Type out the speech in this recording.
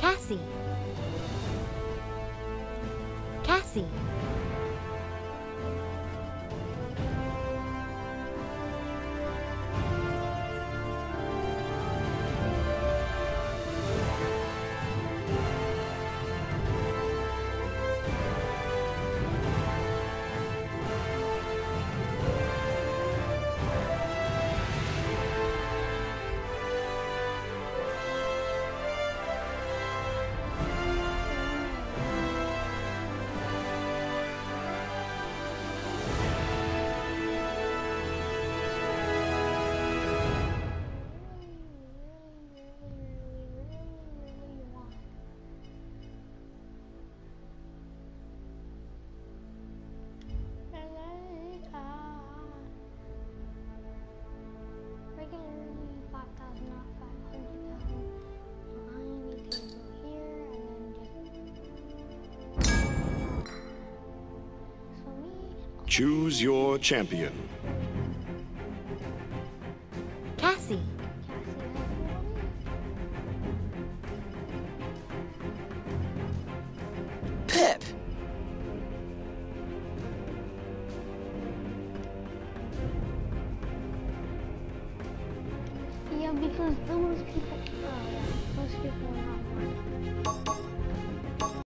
Cassie. Cassie. Choose your champion. Cassie. Pip! Yeah, because those people. Uh, oh yeah, those people are not.